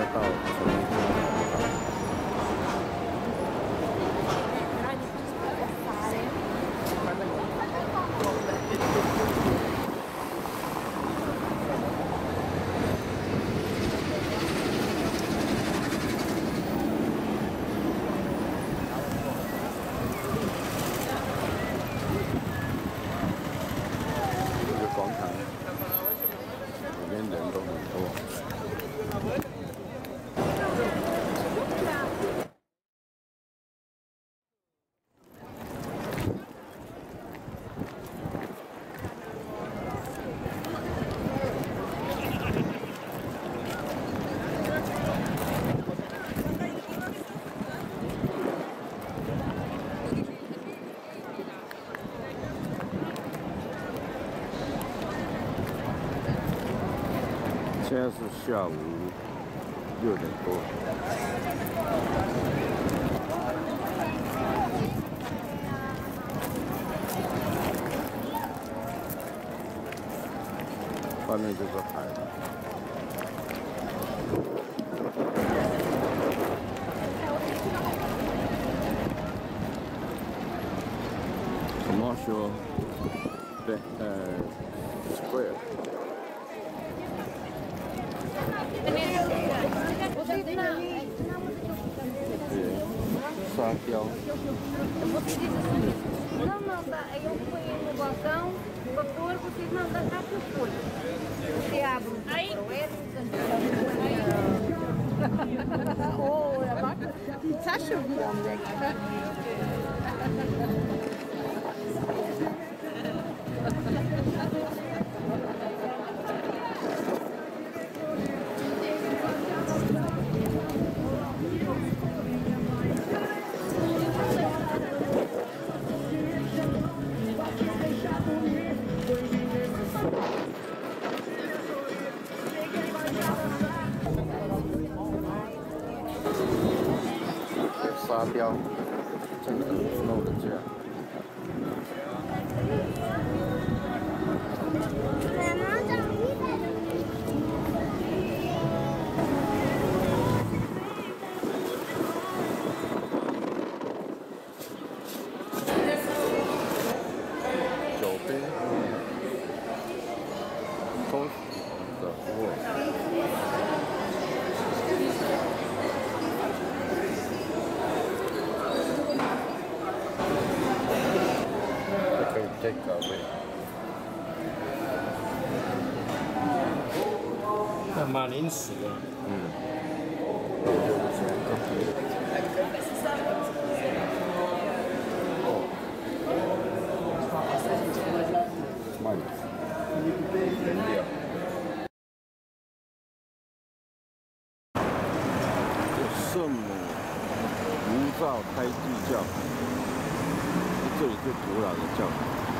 中を。chances shall we? Beautiful. Funny is a uh, square. Só aqui, ó. Eu vou pedir assim. Não, não, tá, aí Eu ponho no balcão, doutor, porque não dá cá que eu ponho. Você abre um Aí. Oh, bak. Hiç şaşırmıyorum. 沙雕，真的弄的这样。酒杯，都的服 take away。那马铃薯的，嗯。慢点。圣母无照开基教，这里最古老的教堂。